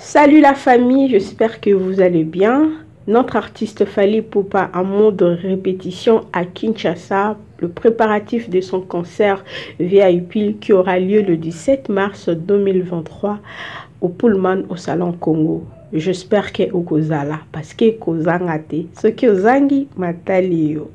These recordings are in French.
Salut la famille, j'espère que vous allez bien. Notre artiste Fali Poupa en mode répétition à Kinshasa, le préparatif de son concert VIP qui aura lieu le 17 mars 2023 au Pullman au Salon Congo. J'espère que Okozala parce que Kozangate, ce que Ozangi Matalio.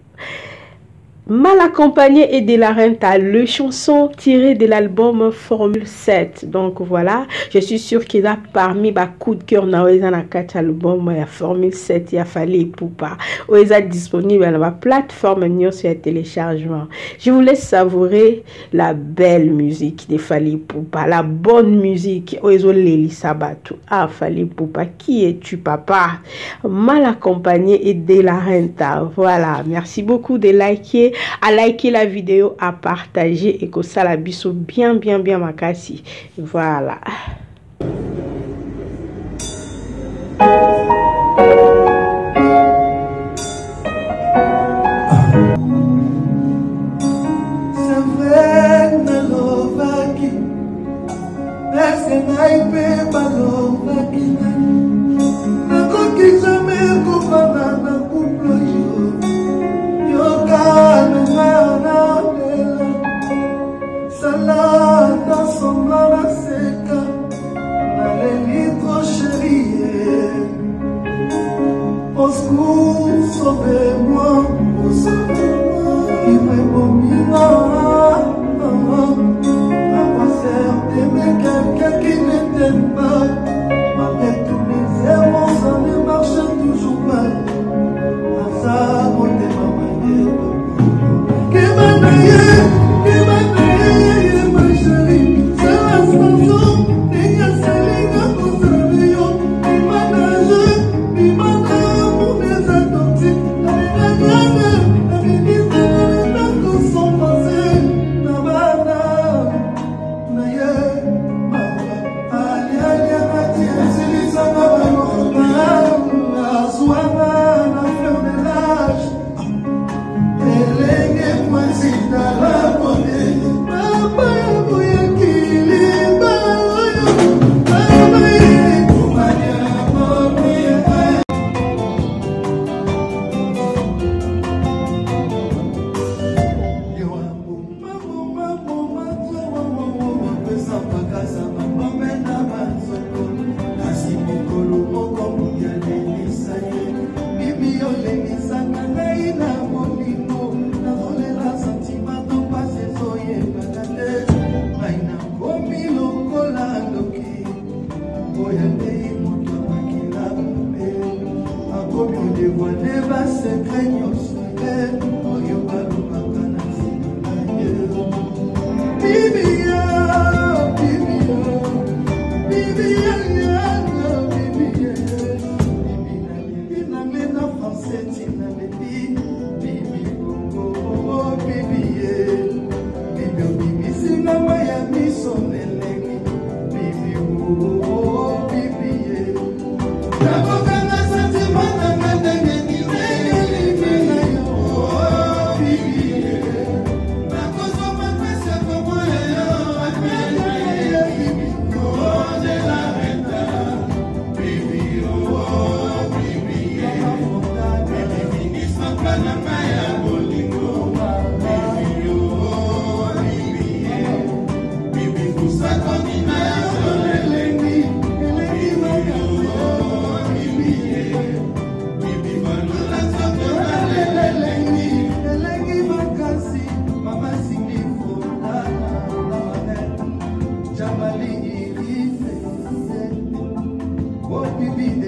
Mal accompagné et de la renta, le chanson tiré de l'album Formule 7. Donc voilà, je suis sûr qu'il a parmi ma coup de cœur na oeza na kati album ya Formule 7 ya Fali Poupa. Oeza disponible à la plateforme nyonso ya téléchargement. Je vous laisse savourer la belle musique de Fali Poupa, la bonne musique. Oezo Leli Sabatou. Ah Fali Poupa, qui es-tu papa? Mal accompagné et de la renta. Voilà, merci beaucoup de liker à liker la vidéo, à partager et que ça la bien, bien, bien makasi. Voilà. much.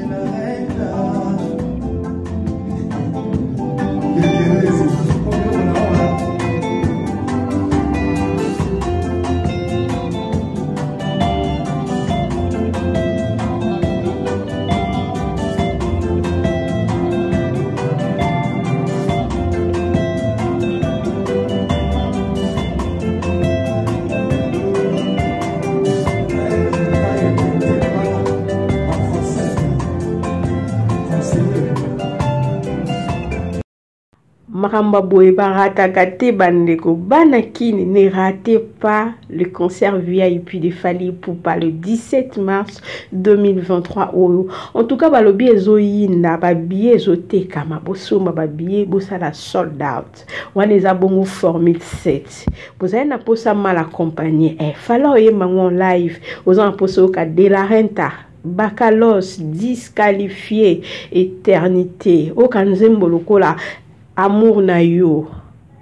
in a makambo boye barataka te bandeko. Bana kini ne ratez pas le concert vip de fali pupa le 17 mars 2023 oyo en tout cas balobi ezoyinda babie ezotekama bosomba babie bosala sold out. Wana eza bongo formule 7 bozali na mposa mal accompagne eh, fala oyemba ngo live. Oza na mposa oyoka de la renta bakalos disqualifié éternité oyoka nzembo lokola amour na yo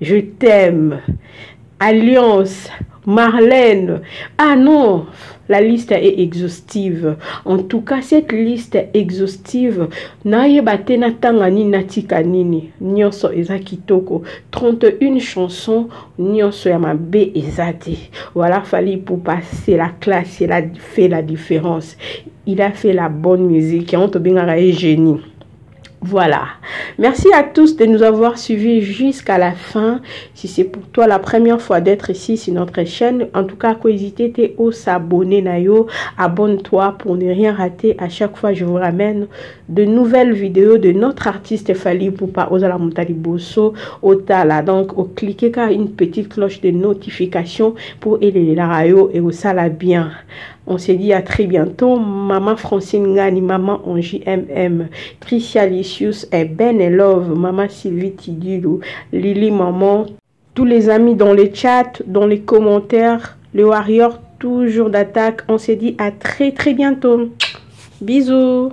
je t'aime. Alliance marlène. Ah non la liste est exhaustive. En tout cas cette liste exhaustive. Nayeba te natanga nini natika nini. Nyonso eza kitoko. 31 chansons nyonso ya mabe eza te. Voilà fali pupa c'est la classe il a fait la différence. Il a fait la bonne musique. Yango tobengaka ye génie Voilà. Merci à tous de nous avoir suivis jusqu'à la fin. Si c'est pour toi la première fois d'être ici sur notre chaîne, en tout cas, n'hésitez au s'abonner nayo, abonne-toi pour ne rien rater. À chaque fois, je vous ramène de nouvelles vidéos de notre artiste Fali Poupa Ozala Moutali Bosso Otala. Donc, au cliquez car une petite cloche de notification pour aider la radio et au sala bien. On se dit à très bientôt. Maman Francine Gani, maman en JMM, Tricia Licius et Ben et Love, maman Sylvie Tidilou, Lily Maman, tous les amis dans les chats, dans les commentaires, le Warrior toujours d'attaque. On se dit à très très bientôt. Bisous.